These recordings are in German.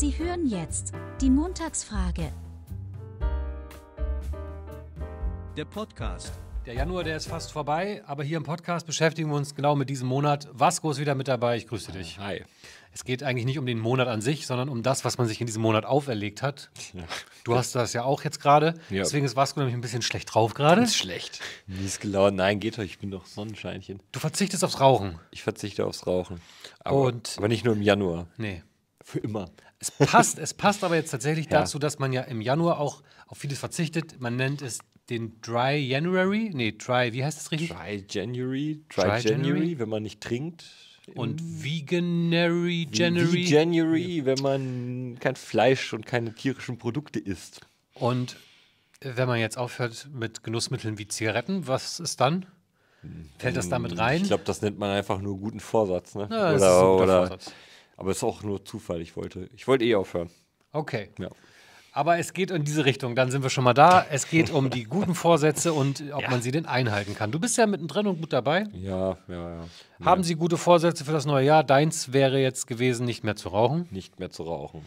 Sie hören jetzt die Montagsfrage. Der Podcast. Der Januar, der ist fast vorbei, aber hier im Podcast beschäftigen wir uns genau mit diesem Monat. Vasco ist wieder mit dabei. Ich grüße dich. Hi. Es geht eigentlich nicht um den Monat an sich, sondern um das, was man sich in diesem Monat auferlegt hat. Ja. Du hast das ja auch jetzt gerade. Ja. Deswegen ist Vasco nämlich ein bisschen schlecht drauf gerade. Ist schlecht. Mies gelaunt. Nein, geht doch. Ich bin doch Sonnenscheinchen. Du verzichtest aufs Rauchen. Ich verzichte aufs Rauchen. Aber, Und- aber nicht nur im Januar. Nee. Für immer. Es passt, es passt aber jetzt tatsächlich Ja. dazu, dass man ja im Januar auch auf vieles verzichtet. Man nennt es den Dry January. Nee, Dry, wie heißt das richtig? Dry January. Dry, Dry January, January? wenn man nicht trinkt. Und Veganary January. January, wenn man kein Fleisch und keine tierischen Produkte isst. Und wenn man jetzt aufhört mit Genussmitteln wie Zigaretten, was ist dann? Fällt das damit rein? Ich glaube, das nennt man einfach nur guten Vorsatz. Ne? Ja, das ist ein guter Vorsatz. Aber es ist auch nur Zufall. Ich wollte, ich wollte eh aufhören. Okay. Ja. Aber es geht in diese Richtung, dann sind wir schon mal da. Es geht um die guten Vorsätze und ob Ja. man sie denn einhalten kann. Du bist ja mittendrin und gut dabei. Ja, ja, ja. Haben Sie gute Vorsätze für das neue Jahr? Deins wäre jetzt gewesen, nicht mehr zu rauchen. Nicht mehr zu rauchen.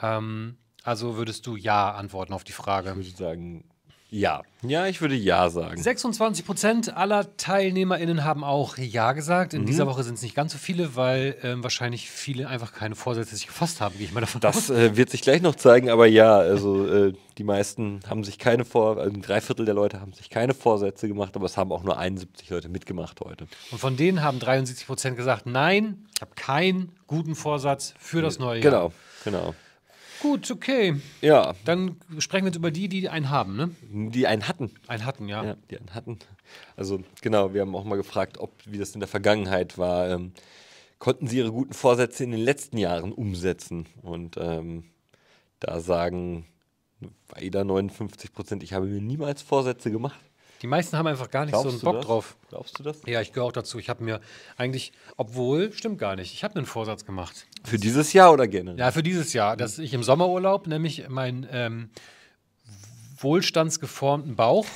Ähm, also würdest du Ja antworten auf die Frage. Ich würde sagen, ja. Ja, ich würde ja sagen. 26 Prozent aller TeilnehmerInnen haben auch Ja gesagt. Mhm. In dieser Woche sind es nicht ganz so viele, weil ähm, wahrscheinlich viele einfach keine Vorsätze sich gefasst haben, gehe ich mal davon Das aus. äh, wird sich gleich noch zeigen, aber ja, also äh, die meisten haben sich keine Vor, also ein Dreiviertel der Leute haben sich keine Vorsätze gemacht, aber es haben auch nur 71 Leute mitgemacht heute. Und von denen haben 73 Prozent gesagt, nein, ich habe keinen guten Vorsatz für das neue Jahr. Genau, genau. Gut, okay. Ja, Dann sprechen wir jetzt über die, die einen haben, ne? die einen hatten. Einen hatten, ja. Ja, die einen hatten. Also genau, wir haben auch mal gefragt, ob, wie das in der Vergangenheit war. Ähm, konnten sie ihre guten Vorsätze in den letzten Jahren umsetzen? Und ähm, da sagen weiter 59 Prozent, ich habe mir niemals Vorsätze gemacht. Die meisten haben einfach gar nicht so einen Bock das? drauf. Glaubst du das? Ja, ich gehöre auch dazu. Ich habe mir eigentlich, obwohl, stimmt gar nicht, ich habe einen Vorsatz gemacht. Für dieses Jahr oder generell? Ja, für dieses Jahr, dass ich im Sommerurlaub nämlich meinen ähm, wohlstandsgeformten Bauch,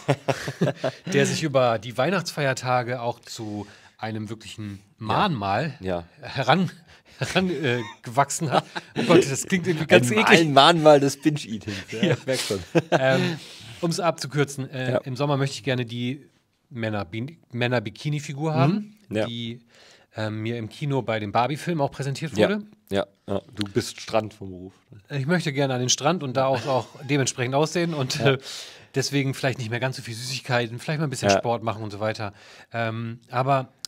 der sich über die Weihnachtsfeiertage auch zu einem wirklichen Mahnmal Ja. heran herangewachsen äh, hat. Oh Gott, das klingt irgendwie ganz Ein, eklig. ein Mahnmal des Binge-Eatings. Ja, ich merk schon. ähm, um es abzukürzen, äh, Ja. im Sommer möchte ich gerne die Männer- Männer-Bikini-Figur haben, Mhm. Ja. die ähm, mir im Kino bei dem Barbie-Film auch präsentiert wurde. ja, ja, du bist Strand vom Beruf. Ich möchte gerne an den Strand und da auch, auch dementsprechend aussehen und äh, deswegen vielleicht nicht mehr ganz so viel Süßigkeiten, vielleicht mal ein bisschen Ja. Sport machen und so weiter. Ähm, aber äh,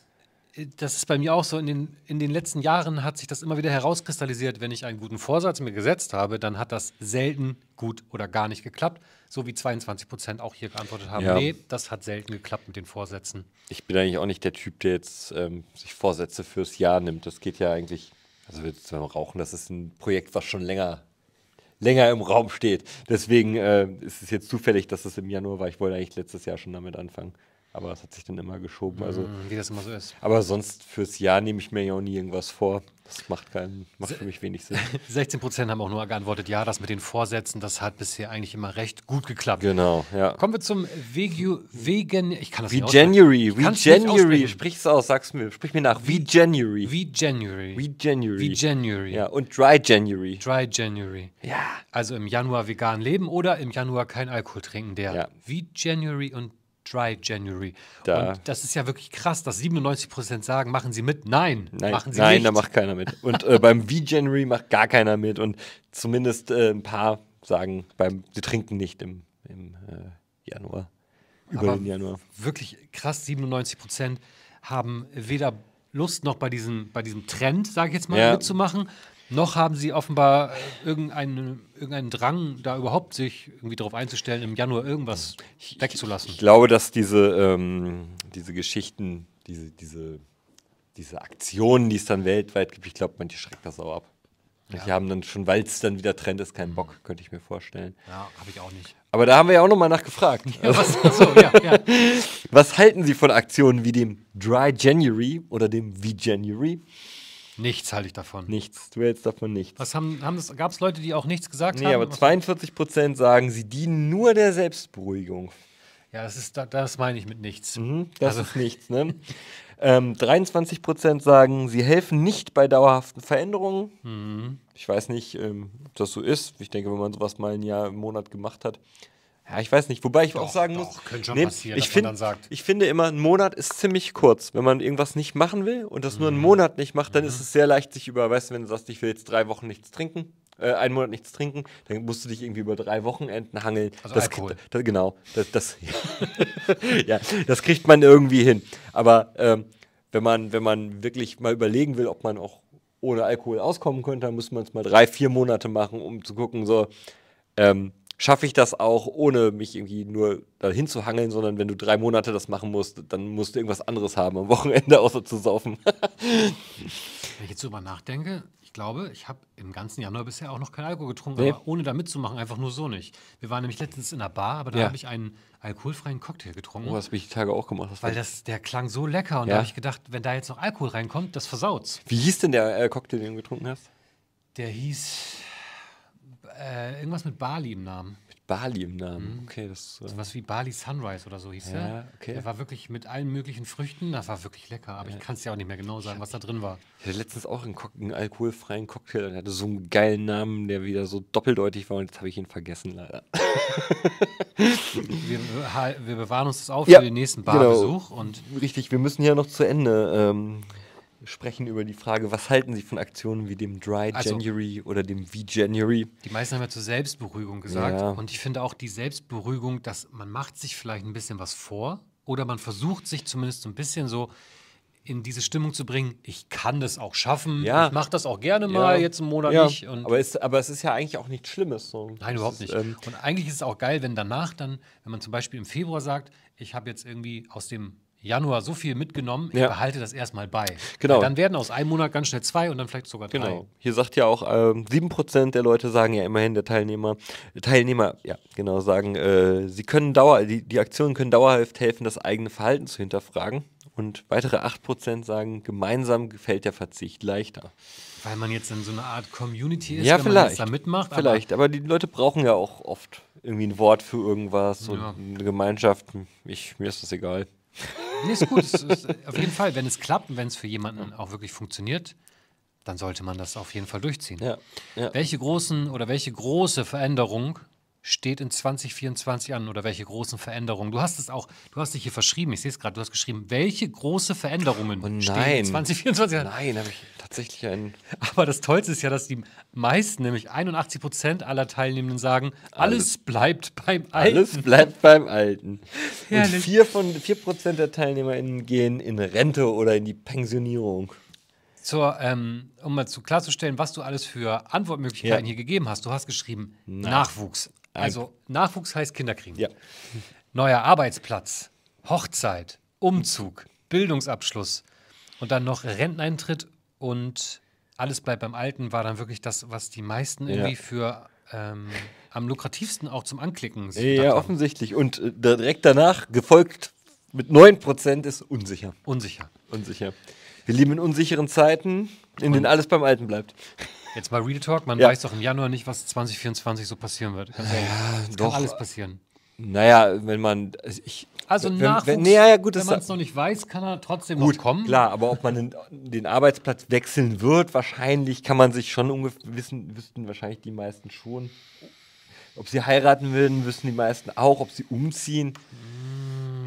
das ist bei mir auch so, in den, in den letzten Jahren hat sich das immer wieder herauskristallisiert, wenn ich einen guten Vorsatz mir gesetzt habe, dann hat das selten gut oder gar nicht geklappt. So wie 22 Prozent auch hier geantwortet haben. Ja. Nee, das hat selten geklappt mit den Vorsätzen. Ich bin eigentlich auch nicht der Typ, der jetzt ähm, sich Vorsätze fürs Jahr nimmt. Das geht ja eigentlich, also jetzt beim Rauchen, das ist ein Projekt, was schon länger, länger im Raum steht. Deswegen äh, ist es jetzt zufällig, dass es im Januar war. Ich wollte eigentlich letztes Jahr schon damit anfangen. Aber es hat sich dann immer geschoben. Also, Hm, Wie das immer so ist. aber sonst fürs Jahr nehme ich mir ja auch nie irgendwas vor. Das macht, keinen, macht für mich wenig Sinn. 16 Prozent haben auch nur geantwortet, ja, das mit den Vorsätzen, das hat bisher eigentlich immer recht gut geklappt. Genau, ja. Kommen wir zum Vegu, Vegan. Ich kann das Wie nicht. January, wie January. aussprechen. Sprich's aus, sag's mir. Sprich mir nach. Wie January. Wie January. Wie January. Wie January. Ja, und Dry January. Dry January. Ja. Also im Januar vegan leben oder im Januar kein Alkohol trinken. Der Ja. wie January und Dry January. Da- Und das ist ja wirklich krass, dass 97 Prozent sagen, machen Sie mit. Nein, Nein, machen Sie nein nicht. da macht keiner mit. Und äh, beim V-January macht gar keiner mit. Und zumindest äh, ein paar sagen, beim, sie trinken nicht im, im äh, Januar. Über Aber den Januar. Wirklich krass, 97 Prozent haben weder Lust noch bei diesem, bei diesem Trend, sage ich jetzt mal, Ja. mitzumachen, noch haben sie offenbar irgendeinen, irgendeinen Drang, da überhaupt sich irgendwie darauf einzustellen, im Januar irgendwas wegzulassen. Ich glaube, dass diese, ähm, diese Geschichten, diese, diese, diese Aktionen, die es dann weltweit gibt, ich glaube, manche schreckt das auch ab. Die haben dann schon, weil es dann wieder Trend ist, keinen Bock, könnte ich mir vorstellen. Ja, habe ich auch nicht. Aber da haben wir ja auch nochmal nachgefragt. Ja, was, achso, ja, ja. Was halten Sie von Aktionen wie dem Dry January oder dem V-January? Nichts halte ich davon. Nichts. Du hältst davon nichts. Was haben, haben das, gab es Leute, die auch nichts gesagt Nee, haben? aber Was- 42 Prozent sagen, sie dienen nur der Selbstberuhigung. Ja, das, ist, da- das meine ich mit nichts. Mhm, das Also- ist nichts, ne? ähm, 23% sagen, sie helfen nicht bei dauerhaften Veränderungen. Mhm. Ich weiß nicht, ähm, ob das so ist. Ich denke, wenn man sowas mal ein Jahr im Monat gemacht hat. Ja, ich weiß nicht. Wobei ich auch Doch, sagen doch, muss, könnte schon passieren, ich, find, ich finde immer, ein Monat ist ziemlich kurz. Wenn man irgendwas nicht machen will und das nur Mhm. einen Monat nicht macht, dann ist es sehr leicht, sich über, weißt du, wenn du sagst, ich will jetzt drei Wochen nichts trinken, äh, einen Monat nichts trinken, dann musst du dich irgendwie über drei Wochenenden hangeln. Also das, Alkohol. Das, genau. Das, das, ja, das kriegt man irgendwie hin. Aber ähm, wenn, man, wenn man wirklich mal überlegen will, ob man auch ohne Alkohol auskommen könnte, dann muss man es mal drei, vier Monate machen, um zu gucken, so, ähm, schaffe ich das auch, ohne mich irgendwie nur dahin zu hangeln, sondern wenn du drei Monate das machen musst, dann musst du irgendwas anderes haben am Wochenende, außer zu saufen. Wenn ich jetzt drüber nachdenke, ich glaube, ich habe im ganzen Januar bisher auch noch keinen Alkohol getrunken, Nee. aber ohne da mitzumachen, einfach nur so nicht. Wir waren nämlich letztens in einer Bar, aber da Ja. habe ich einen alkoholfreien Cocktail getrunken. Oh, das habe ich die Tage auch gemacht. Das Weil das, der klang so lecker und Ja. da habe ich gedacht, wenn da jetzt noch Alkohol reinkommt, das versaut's. Wie hieß denn der äh, Cocktail, den du getrunken hast? Der hieß äh, irgendwas mit Bali im Namen. Mit Bali im Namen. Okay, das. Äh, Was wie Bali Sunrise oder so hieß Ja, der. okay. Der war wirklich mit allen möglichen Früchten, das war wirklich lecker, aber ich kann es ja auch nicht mehr genau sagen, was da drin war. ich hatte letztens auch einen, einen alkoholfreien Cocktail und der hatte so einen geilen Namen, der wieder so doppeldeutig war und jetzt habe ich ihn vergessen leider. Wir, wir bewahren uns das auf Ja, für den nächsten genau. Barbesuch und Richtig, wir müssen ja noch zu Ende ähm, sprechen über die Frage, was halten Sie von Aktionen wie dem Dry Also- January oder dem V-January? Die meisten haben ja zur Selbstberuhigung gesagt. Ja. Und ich finde auch die Selbstberuhigung, dass man macht sich vielleicht ein bisschen was vor oder man versucht sich zumindest so ein bisschen so in diese Stimmung zu bringen, ich kann das auch schaffen, Ja. ich mache das auch gerne mal, jetzt im Monat ja, nicht. Aber, es, aber es ist ja eigentlich auch nichts Schlimmes. So. Nein, überhaupt ist, nicht. Ähm, und eigentlich ist es auch geil, wenn danach dann, wenn man zum Beispiel im Februar sagt, ich habe jetzt irgendwie aus dem Januar so viel mitgenommen, ich Ja. behalte das erstmal bei. Genau. Weil dann werden aus einem Monat ganz schnell zwei und dann vielleicht sogar drei. Genau. Hier sagt ja auch, ähm, 7% der Leute sagen ja immerhin, der Teilnehmer, Teilnehmer, ja, genau, sagen, äh, sie können Dauer, die, die Aktionen können dauerhaft helfen, das eigene Verhalten zu hinterfragen. Und weitere 8% sagen, gemeinsam gefällt der Verzicht leichter. Weil man jetzt in so einer Art Community ist, Ja, wenn man vielleicht. jetzt da mitmacht. aber- Vielleicht, aber, die Leute brauchen ja auch oft irgendwie ein Wort für irgendwas und Ja. eine Gemeinschaft. Ich, mir ist das egal. Nee, ist gut. Es ist, auf jeden Fall, wenn es klappt und wenn es für jemanden auch wirklich funktioniert, dann sollte man das auf jeden Fall durchziehen. Ja, ja. Welche großen oder welche große Veränderung steht in 2024 an oder welche großen Veränderungen? Du hast es auch, du hast dich hier verschrieben, ich sehe es gerade, du hast geschrieben, welche große Veränderungen Oh stehen in 2024 an? Nein, habe ich tatsächlich einen. Aber das Tollste ist ja, dass die meisten, nämlich 81 Prozent aller Teilnehmenden sagen, alles, bleibt beim Alten. Alles bleibt beim Alten. Und vier von vier Prozent der TeilnehmerInnen gehen in Rente oder in die Pensionierung. Zur, ähm, um mal zu klarzustellen, was du alles für Antwortmöglichkeiten Ja. hier gegeben hast. Du hast geschrieben Nachwuchs. Also Nachwuchs heißt Kinder kriegen. Ja. Neuer Arbeitsplatz, Hochzeit, Umzug, Bildungsabschluss und dann noch Renteneintritt und alles bleibt beim Alten war dann wirklich das, was die meisten irgendwie Ja. für ähm, am lukrativsten auch zum Anklicken sich Ja, offensichtlich. Und äh, direkt danach, gefolgt mit 9%, ist unsicher. Unsicher. Unsicher. Wir leben in unsicheren Zeiten, in denen alles beim Alten bleibt. Jetzt mal Real Talk, man Ja. weiß doch im Januar nicht, was 2024 so passieren wird. Ganz ehrlich. Es doch. kann alles passieren. Naja, wenn man. also Ich, Also wenn, Nachwuchs, wenn, nee, ja, ja, gut, wenn man es noch nicht weiß, kann er trotzdem Gut, noch kommen. klar, aber ob man den, den Arbeitsplatz wechseln wird, wahrscheinlich kann man sich schon ungefähr wissen, wüssten wahrscheinlich die meisten schon. Ob sie heiraten würden, wüssten die meisten auch, ob sie umziehen.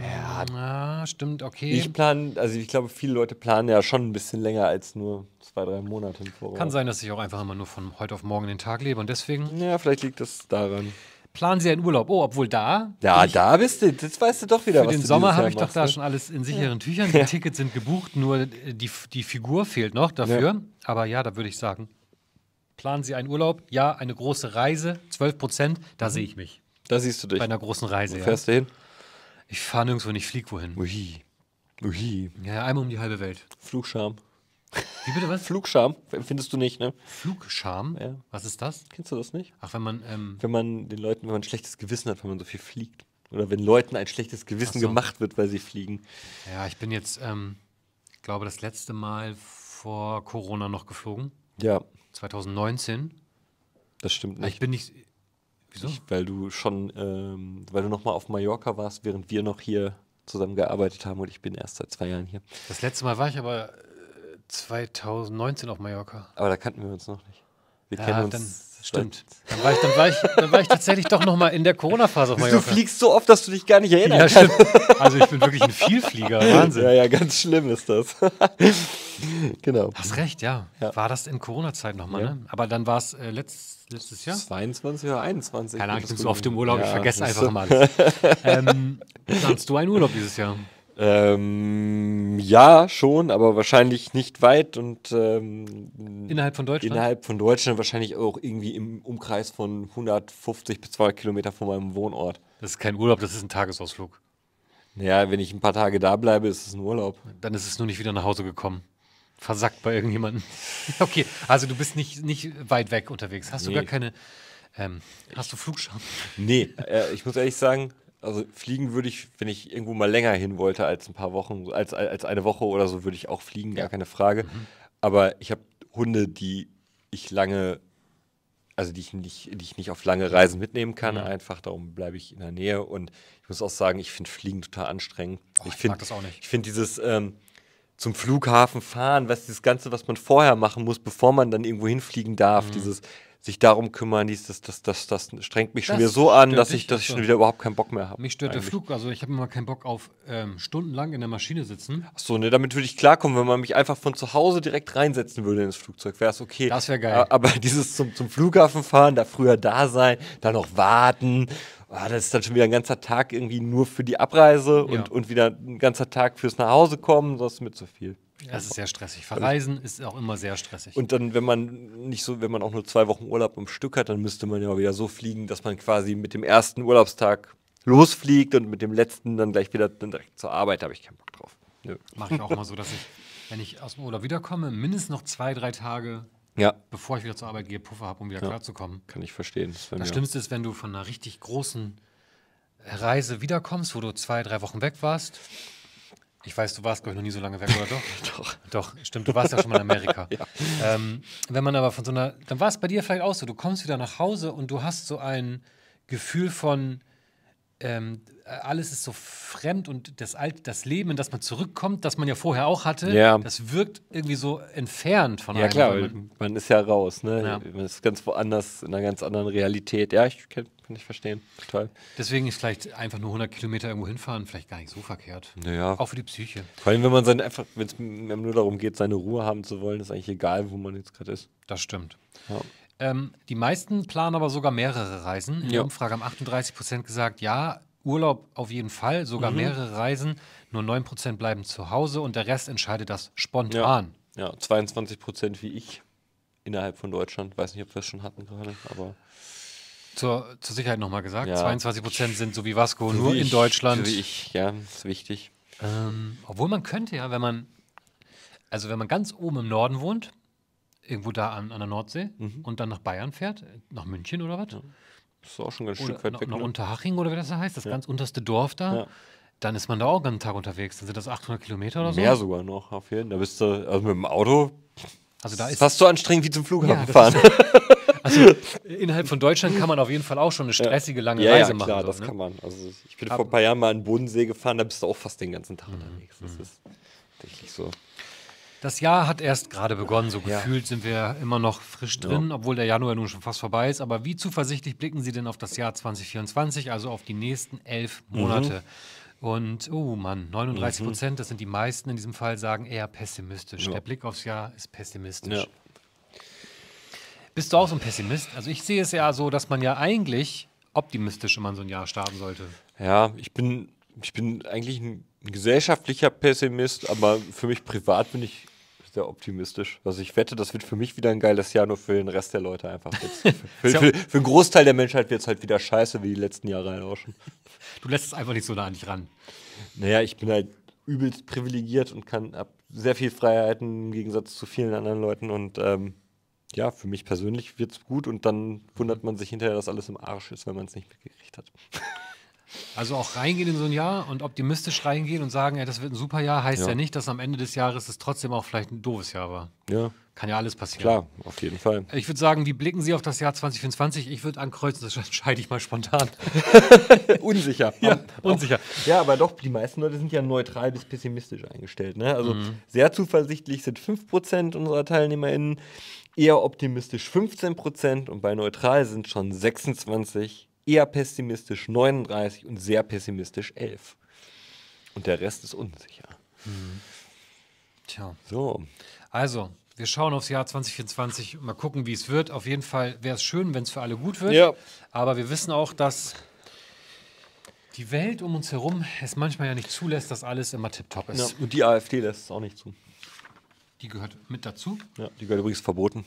Ja, Ah, stimmt, okay. ich plane, also ich glaube, viele Leute planen ja schon ein bisschen länger als nur zwei, drei Monate im Voraus. Kann sein, dass ich auch einfach immer nur von heute auf morgen den Tag lebe und deswegen Ja, vielleicht liegt das daran. planen sie einen Urlaub. Oh, obwohl da, Ja, da bist du, jetzt weißt du doch wieder, für was den du Sommer habe ich doch da ne? schon alles in sicheren Tüchern. Die Tickets sind gebucht, nur die, die Figur fehlt noch dafür. Aber ja, da würde ich sagen, planen Sie einen Urlaub? Ja, eine große Reise, 12 Prozent, da sehe ich mich. Da siehst du dich. Bei einer großen Reise, Wo ja. fährst du hin? Ich fahre nirgendwo hin, ich fliege wohin. Ui. Ui. Ja, einmal um die halbe Welt. Flugscham. Wie bitte was? Flugscham, empfindest du nicht, ne? Flugscham? Ja. Was ist das? Kennst du das nicht? Ach, wenn man, ähm, Wenn man den Leuten, wenn man ein schlechtes Gewissen hat, wenn man so viel fliegt. Oder wenn Leuten ein schlechtes Gewissen so. gemacht wird, weil sie fliegen. ja, ich bin jetzt, ähm, ich glaube, das letzte Mal vor Corona noch geflogen. Ja, 2019. das stimmt Aber Ich nicht. bin nicht, Wieso? Ich, weil du schon, ähm, weil du noch mal auf Mallorca warst, während wir noch hier zusammen gearbeitet haben und ich bin erst seit zwei Jahren hier. Das letzte Mal war ich aber äh, 2019 auf Mallorca. Aber da kannten wir uns noch nicht. Wir Ja, kennen uns. dann, stimmt. Dann war, ich, dann, war ich, dann war ich tatsächlich doch noch mal in der Corona-Phase auf Du Mallorca. fliegst so oft, dass du dich gar nicht erinnern ja, kannst. stimmt. Also ich bin wirklich ein Vielflieger. Wahnsinn. Ja, ja, ganz schlimm ist das. genau. Hast recht, ja. Ja. War das in Corona-Zeit nochmal, Ja. ne? Aber dann war es äh, letzt, letztes Jahr? 22 oder 21? Keine Ahnung, ich bin so oft im Urlaub, ich Ja, vergesse siehst einfach du. mal alles. ähm, planst du einen Urlaub dieses Jahr? Ähm, ja, schon, aber wahrscheinlich nicht weit und ähm, Innerhalb von Deutschland? innerhalb von Deutschland wahrscheinlich auch irgendwie im Umkreis von 150 bis 200 Kilometer von meinem Wohnort. Das ist kein Urlaub, das ist ein Tagesausflug. Naja, wenn ich ein paar Tage da bleibe, ist es ein Urlaub. Dann ist es nur nicht wieder nach Hause gekommen. Versackt bei irgendjemandem. okay, also du bist nicht, nicht weit weg unterwegs. Hast du Nee. gar keine. Ähm, hast du Flugscham? Nee, äh, ich muss ehrlich sagen, also fliegen würde ich, wenn ich irgendwo mal länger hin wollte als ein paar Wochen, als, als eine Woche oder so, würde ich auch fliegen, gar keine Frage. Aber ich habe Hunde, die ich lange, also die ich nicht, die ich nicht auf lange Reisen mitnehmen kann, einfach, darum bleibe ich in der Nähe. Und ich muss auch sagen, ich finde Fliegen total anstrengend. ich find- mag das auch nicht. Ich finde dieses ähm, zum Flughafen fahren, was dieses Ganze, was man vorher machen muss, bevor man dann irgendwo hinfliegen Mhm. darf, dieses sich darum kümmern, dieses, das, das, das, das strengt mich schon Das wieder so an, dass ich, dass ich schon wieder überhaupt keinen Bock mehr habe. Mich stört der Flug, also ich habe immer keinen Bock auf ähm, stundenlang in der Maschine sitzen. Achso, ne, damit würde ich klarkommen, wenn man mich einfach von zu Hause direkt reinsetzen würde ins Flugzeug, wäre es okay. Das wär geil. Aber dieses zum, zum Flughafen fahren, da früher da sein, da noch warten, ah, das ist dann schon wieder ein ganzer Tag irgendwie nur für die Abreise Ja. und, und wieder ein ganzer Tag fürs Nachhause-kommen, das ist mir zu viel. Das ist sehr stressig. Verreisen ist auch immer sehr stressig. Und dann, wenn man nicht so, wenn man auch nur zwei Wochen Urlaub am Stück hat, dann müsste man ja wieder so fliegen, dass man quasi mit dem ersten Urlaubstag losfliegt und mit dem letzten dann gleich wieder dann direkt zur Arbeit. Da habe ich keinen Bock drauf. Nö. Mache ich auch mal so, dass ich, wenn ich aus dem Urlaub wiederkomme, mindestens noch zwei, drei Tage, Ja, bevor ich wieder zur Arbeit gehe, Puffer habe, um wieder klarzukommen. kann ich verstehen. Das, Das Schlimmste ist, wenn du von einer richtig großen Reise wiederkommst, wo du zwei, drei Wochen weg warst. Ich weiß, du warst, glaube ich, noch nie so lange weg, oder doch? Doch. Doch, stimmt, du warst ja schon mal in Amerika. ähm, wenn man aber von so einer, dann war es bei dir vielleicht auch so, du kommst wieder nach Hause und du hast so ein Gefühl von, ähm, alles ist so fremd und das, Alt, das Leben, in das man zurückkommt, das man ja vorher auch hatte, Ja. das wirkt irgendwie so entfernt von Ja, einem. klar, weil weil man- man ist ja raus, ne? Ja. Man ist ganz woanders, in einer ganz anderen Realität. Ja, ich kann, kann ich verstehen. Total. Deswegen ist vielleicht einfach nur 100 Kilometer irgendwo hinfahren vielleicht gar nicht so verkehrt. Naja. Auch für die Psyche. Vor allem, wenn man dann einfach, wenn es nur darum geht, seine Ruhe haben zu wollen, ist eigentlich egal, wo man jetzt gerade ist. Das stimmt. Ja. Ähm, die meisten planen aber sogar mehrere Reisen. In der Ja. Umfrage haben 38 Prozent gesagt, ja, Urlaub auf jeden Fall, sogar Mhm. mehrere Reisen. Nur 9 Prozent bleiben zu Hause und der Rest entscheidet das spontan. Ja, 22 Prozent wie ich innerhalb von Deutschland. Weiß nicht, ob wir es schon hatten gerade, aber. Zur, zur Sicherheit nochmal gesagt, Ja. 22 Prozent sind so wie Vasco So nur wie in ich, Deutschland. So wie ich, ja, ist wichtig. Ähm, obwohl man könnte ja, wenn man, also wenn man ganz oben im Norden wohnt, irgendwo da an, an der Nordsee Mhm. und dann nach Bayern fährt, nach München oder was? Das ist auch schon ein Stück weit weg. nach Ne? Unterhaching oder wie das da heißt, das ganz unterste Dorf da, Ja. dann ist man da auch einen ganzen Tag unterwegs. Dann sind das 800 Kilometer oder so. Mehr sogar noch, auf jeden Fall. Da bist du, also mit dem Auto, Also da ist fast so anstrengend wie zum Flughafen Ja, fahren. also innerhalb von Deutschland kann man auf jeden Fall auch schon eine stressige lange ja, Reise ja, machen. klar, so, das ne? kann man. Also ich bin Aber- vor ein paar Jahren mal an den Bodensee gefahren, da bist du auch fast den ganzen Mhm, Tag unterwegs. Das ist tatsächlich so. Das Jahr hat erst gerade begonnen, so Ja. gefühlt sind wir immer noch frisch drin, obwohl der Januar nun schon fast vorbei ist. Aber wie zuversichtlich blicken Sie denn auf das Jahr 2024, also auf die nächsten elf Mhm. Monate? Und, oh Mann, 39 Prozent, das sind die meisten in diesem Fall, sagen eher pessimistisch. Ja. Der Blick aufs Jahr ist pessimistisch. Ja. Bist du auch so ein Pessimist? Also ich sehe es ja so, dass man ja eigentlich optimistisch immer so ein Jahr starten sollte. Ja, ich bin, ich bin eigentlich ein gesellschaftlicher Pessimist, aber für mich privat bin ich sehr optimistisch. Also ich wette, das wird für mich wieder ein geiles Jahr, nur für den Rest der Leute einfach für, ja- für, für einen Großteil der Menschheit wird es halt wieder scheiße, wie die letzten Jahre halt auch schon. Du lässt es einfach nicht so nah an dich ran. Naja, ich bin halt übelst privilegiert und kann ab sehr viel Freiheiten im Gegensatz zu vielen anderen Leuten und ähm, ja, für mich persönlich wird es gut und dann wundert man sich hinterher, dass alles im Arsch ist, wenn man es nicht mitgekriegt hat. Also auch reingehen in so ein Jahr und optimistisch reingehen und sagen, ja, das wird ein super Jahr, heißt ja, Ja. nicht, dass am Ende des Jahres es trotzdem auch vielleicht ein doofes Jahr war. Ja, Kann ja alles passieren. klar, auf jeden Fall. Ich würde sagen, wie blicken Sie auf das Jahr 2024? Ich würde ankreuzen, das entscheide ich mal spontan. Unsicher. Ja, unsicher. Ja, aber doch, die meisten Leute sind ja neutral bis pessimistisch eingestellt. Ne? Also sehr zuversichtlich sind 5% unserer TeilnehmerInnen, eher optimistisch 15% und bei neutral sind schon 26, eher pessimistisch 39 und sehr pessimistisch 11. Und der Rest ist unsicher. Tja. So, Also, wir schauen aufs Jahr 2024, mal gucken, wie es wird. Auf jeden Fall wäre es schön, wenn es für alle gut wird. Ja. Aber wir wissen auch, dass die Welt um uns herum es manchmal ja nicht zulässt, dass alles immer tipptopp ja. ist. und die AfD lässt es auch nicht zu. Die gehört mit dazu. Ja, die gehört übrigens verboten.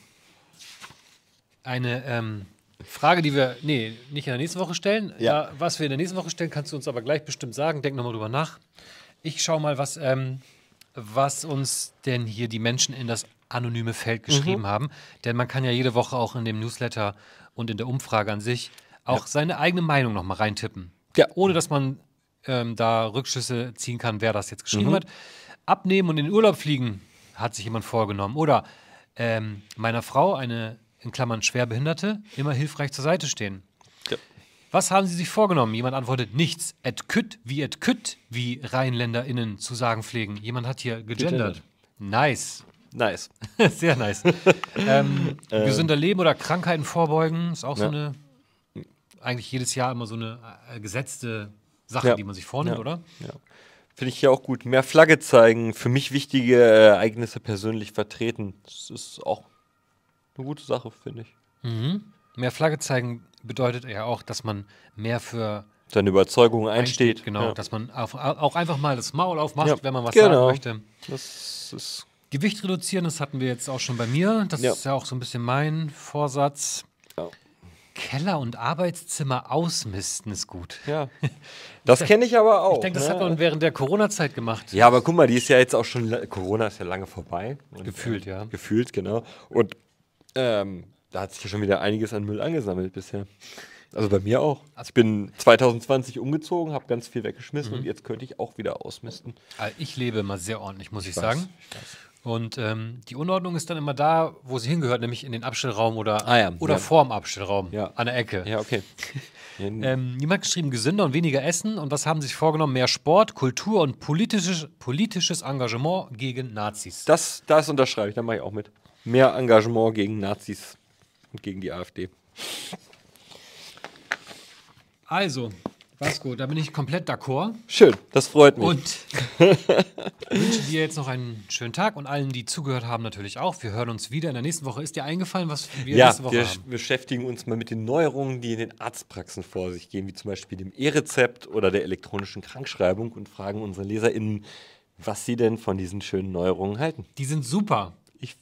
Eine ähm, Frage, die wir, nee, nicht in der nächsten Woche stellen. Ja. Ja, was wir in der nächsten Woche stellen, kannst du uns aber gleich bestimmt sagen. Denk nochmal drüber nach. Ich schaue mal, was, ähm, was uns denn hier die Menschen in das anonyme Feld geschrieben haben. Denn man kann ja jede Woche auch in dem Newsletter und in der Umfrage an sich auch seine eigene Meinung nochmal reintippen. Ja. Ohne dass man ähm, da Rückschlüsse ziehen kann, wer das jetzt geschrieben hat. Abnehmen und in den Urlaub fliegen, hat sich jemand vorgenommen. Oder ähm, meiner Frau, eine in Klammern Schwerbehinderte, immer hilfreich zur Seite stehen. Ja. Was haben Sie sich vorgenommen? Jemand antwortet nichts. Et kütt, wie et kütt, wie RheinländerInnen zu sagen pflegen. Jemand hat hier gegendert. Gegendert. Nice. Nice. Sehr nice. ähm, gesünder Leben oder Krankheiten vorbeugen ist auch so Ja. eine, eigentlich jedes Jahr immer so eine äh, gesetzte Sache, Ja. die man sich vornimmt, Ja. oder? Ja. Finde ich hier auch gut. Mehr Flagge zeigen, für mich wichtige äh, Ereignisse persönlich vertreten. Das ist auch eine gute Sache, finde ich. Mehr Flagge zeigen bedeutet ja auch, dass man mehr für Seine Überzeugung einsteht. Genau, Ja. dass man auf, auch einfach mal das Maul aufmacht, Ja, wenn man was genau. sagen möchte. Das ist. Gewicht reduzieren, das hatten wir jetzt auch schon bei mir. Das Ja. ist ja auch so ein bisschen mein Vorsatz. Ja. Keller und Arbeitszimmer ausmisten ist gut. Ja. Das kenne ich aber auch. Ich denke, das ne? hat man während der Corona-Zeit gemacht. Ja, aber guck mal, die ist ja jetzt auch schon. Corona ist ja lange vorbei. Und, Gefühlt, äh, ja. Gefühlt, genau. Und ähm, da hat sich ja schon wieder einiges an Müll angesammelt bisher. Also bei mir auch. Ich bin 2020 umgezogen, habe ganz viel weggeschmissen Mhm. und jetzt könnte ich auch wieder ausmisten. Also Ich lebe immer sehr ordentlich, muss ich, weiß, sagen. Und ähm, die Unordnung ist dann immer da, wo sie hingehört, nämlich in den Abstellraum oder, Ah ja, oder ja. vorm Abstellraum, Ja. an der Ecke. Ja, okay. Ähm, jemand hat geschrieben, gesünder und weniger essen. Und was haben sie sich vorgenommen? Mehr Sport, Kultur und politisches, politisches Engagement gegen Nazis. Das, das unterschreibe ich, da mache ich auch mit. Mehr Engagement gegen Nazis und gegen die AfD. Also, Vasco, da bin ich komplett d'accord. Schön, das freut mich. Und wünsche dir jetzt noch einen schönen Tag und allen, die zugehört haben, natürlich auch. Wir hören uns wieder in der nächsten Woche. Ist dir eingefallen, was wir ja, nächste Woche wir haben? beschäftigen uns mal mit den Neuerungen, die in den Arztpraxen vor sich gehen, wie zum Beispiel dem E-Rezept oder der elektronischen Krankschreibung und fragen unsere LeserInnen, was sie denn von diesen schönen Neuerungen halten. Die sind super. Ich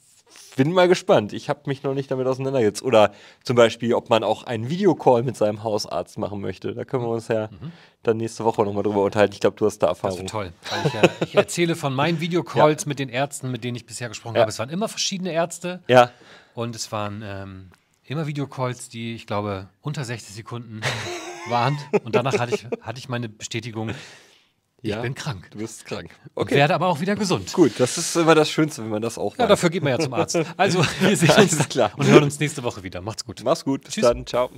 bin mal gespannt. Ich habe mich noch nicht damit auseinandergesetzt. Oder zum Beispiel, ob man auch einen Videocall mit seinem Hausarzt machen möchte. Da können wir uns ja dann nächste Woche nochmal drüber unterhalten. Ich glaube, du hast da Mhm. Das Erfahrung. wird toll. Ich, ja, ich erzähle von meinen Videocalls mit den Ärzten, mit denen ich bisher gesprochen Ja. habe. Es waren immer verschiedene Ärzte Ja, und es waren ähm, immer Videocalls, die, ich glaube, unter 60 Sekunden waren. Und danach hatte ich, hatte ich meine Bestätigung, ich ja. bin krank. Du bist krank. Okay. werde aber auch wieder gesund. Gut, das ist immer das Schönste, wenn man das auch Ja, weiß. dafür geht man ja zum Arzt. Also, wir sehen uns klar. und hören uns nächste Woche wieder. Macht's gut. Mach's gut. Bis Tschüss. dann. Ciao.